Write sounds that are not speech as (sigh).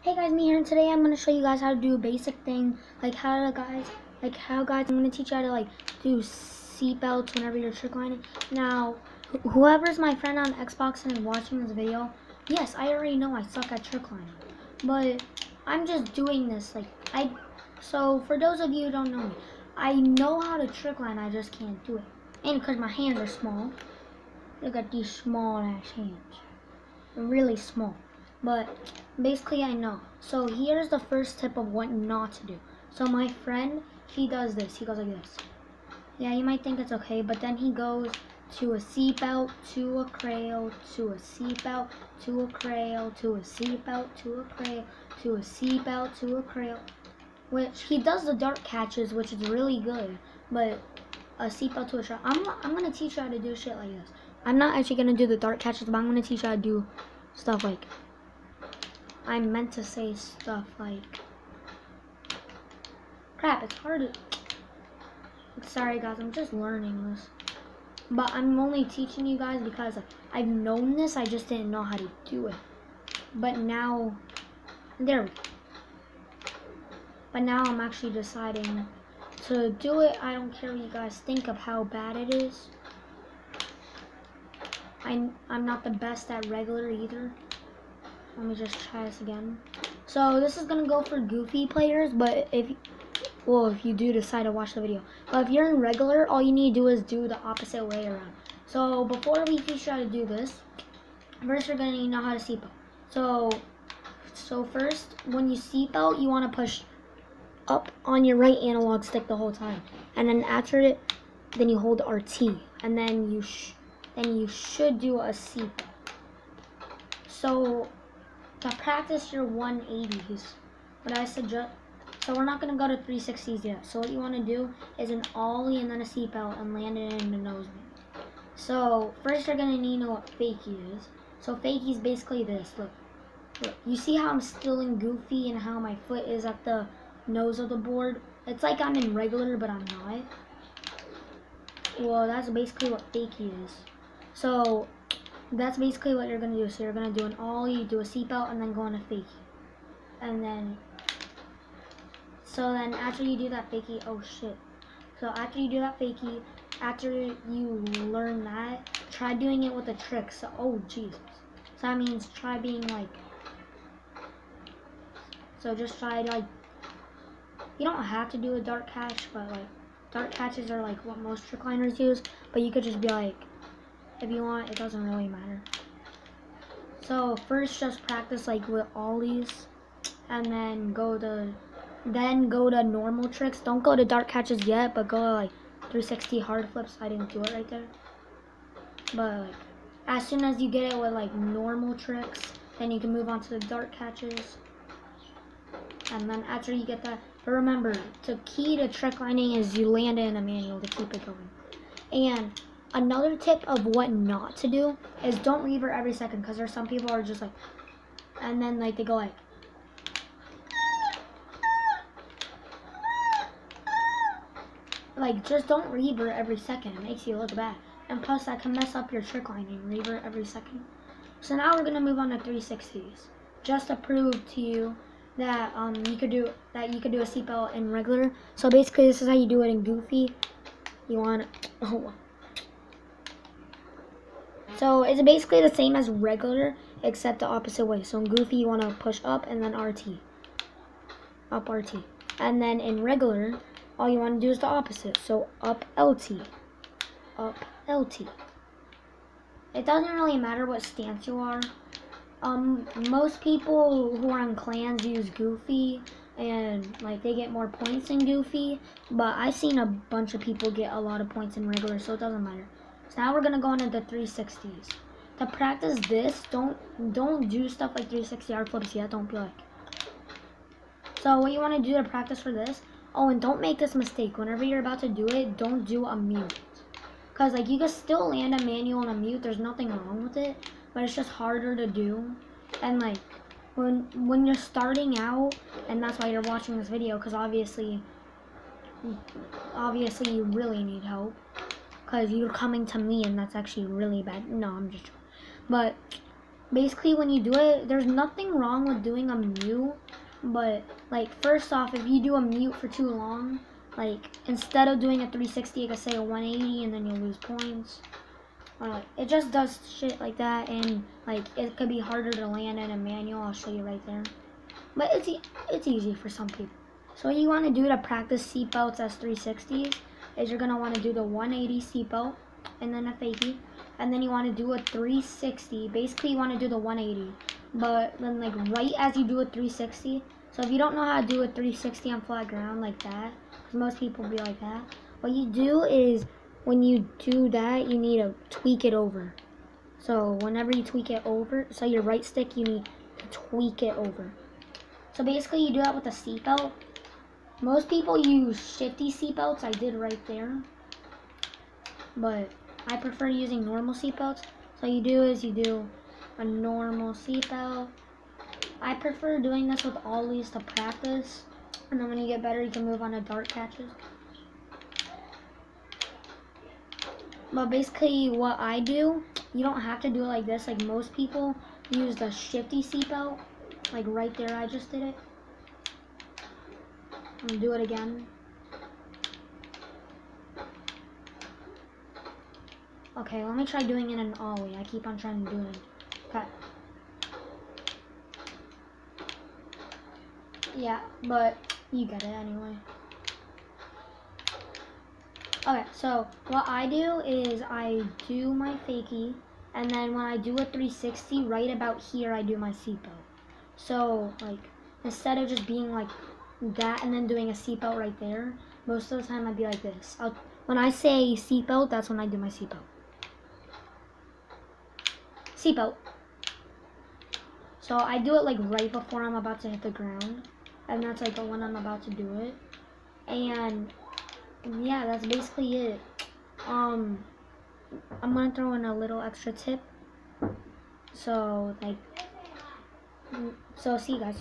Hey guys, me here, and today I'm gonna show you guys how to do a basic thing, like how to guys, like how guys, I'm gonna teach you how to like do seatbelts whenever you're tricklining. Now, wh- whoever's my friend on Xbox and is watching this video, yes, I already know I suck at tricklining, but I'm just doing this, like I. So for those of you who don't know me, I know how to trickline, I just can't do it, and because my hands are small. Look at these small ass hands, They're really small but basically I know. So here's the first tip of what not to do. So my friend, he does this. He goes like this. Yeah, you might think it's okay, but then he goes to a seatbelt, to a crail, to a seatbelt, to a crail, to a seatbelt, to a crail, to a seatbelt, to a crail. Which he does the dark catches, which is really good, but a seatbelt to a trail. I'm I'm gonna teach you how to do shit like this. I'm not actually gonna do the dark catches, but I'm gonna teach you how to do stuff like I meant to say stuff like crap. It's hard. Sorry, guys. I'm just learning this, but I'm only teaching you guys because I've known this. I just didn't know how to do it. But now, there. we go. But now I'm actually deciding to do it. I don't care what you guys think of how bad it is. I'm I'm not the best at regular either. Let me just try this again. So this is gonna go for goofy players, but if well, if you do decide to watch the video, but if you're in regular, all you need to do is do the opposite way around. So before we teach you how to do this, first you're gonna need to know how to seatbelt. So, so first, when you seatbelt, you want to push up on your right analog stick the whole time, and then after it, then you hold RT, and then you then you should do a seatbelt. So to practice your 180s, what I suggest, so we're not going to go to 360s yet. So what you want to do is an ollie and then a seatbelt and land it in the nose. So first you're going to need to know what fakie is. So fakie is basically this. Look, look, you see how I'm still in goofy and how my foot is at the nose of the board? It's like I'm in regular, but I'm not. Well, that's basically what fakie is. So that's basically what you're gonna do. So you're gonna do an ollie, do a seatbelt, and then go on a fakie. And then, so then after you do that fakie, oh shit. So after you do that fakie, after you learn that, try doing it with a trick. So, oh Jesus. So that means try being like, so just try like, you don't have to do a dark catch, but like, dark catches are like what most trick liners use, but you could just be like, if you want, it doesn't really matter. So first just practice like with ollies and then go to then go to normal tricks. Don't go to dark catches yet, but go to like 360 hard flips. I didn't do it right there. But like, as soon as you get it with like normal tricks, then you can move on to the dark catches. And then after you get that, but remember, the key to trick lining is you land it in a manual to keep it going. And another tip of what not to do is don't revert every second because there's some people are just like and then like they go like like just don't revert every second. It makes you look bad. And plus that can mess up your trick lining revert every second. So now we're gonna move on to 360s just to prove to you that um you could do that you could do a seatbelt in regular. So basically this is how you do it in goofy. You want (laughs) oh so it's basically the same as regular, except the opposite way. So in Goofy, you want to push up and then RT. Up RT. And then in regular, all you want to do is the opposite. So up LT. Up LT. It doesn't really matter what stance you are. Um, most people who are on clans use Goofy and like they get more points in Goofy, but I've seen a bunch of people get a lot of points in regular, so it doesn't matter. So now we're gonna go into the 360s. To practice this, don't don't do stuff like 360 hard flips yet. Don't be like. So what you want to do to practice for this? Oh, and don't make this mistake. Whenever you're about to do it, don't do a mute. Cause like you can still land a manual and a mute. There's nothing wrong with it, but it's just harder to do. And like when when you're starting out, and that's why you're watching this video, because obviously, obviously you really need help because you're coming to me and that's actually really bad. No, I'm just But basically when you do it, there's nothing wrong with doing a mute, but like first off, if you do a mute for too long, like instead of doing a 360, you could say a 180 and then you'll lose points. Or like it just does shit like that and like it could be harder to land in a manual. I'll show you right there. But it's e it's easy for some people. So you want to do to practice seatbelts as 360s is you're gonna want to do the 180 seatbelt and then a fakie and then you want to do a 360 basically you want to do the 180 but then like right as you do a 360 so if you don't know how to do a 360 on flat ground like that because most people be like that what you do is when you do that you need to tweak it over. So whenever you tweak it over so your right stick you need to tweak it over. So basically you do that with a seatbelt most people use shifty seatbelts I did right there but I prefer using normal seatbelts. So you do is you do a normal seatbelt. I prefer doing this with ollies to practice. And then when you get better, you can move on to dark catches. But basically what I do, you don't have to do it like this. Like most people use the shifty seatbelt. Like right there, I just did it. Do it again. Okay, let me try doing it in ollie. I keep on trying to do it. Okay. Yeah, but you get it anyway. Okay, so what I do is I do my fakie, and then when I do a 360, right about here, I do my seatbelt. So, like, instead of just being like that and then doing a seatbelt right there, most of the time I'd be like this. I'll, when I say seatbelt, that's when I do my seatbelt seatbelt. So I do it like right before I'm about to hit the ground. And that's like when I'm about to do it. And yeah, that's basically it. Um, I'm gonna throw in a little extra tip. So like, so see you guys.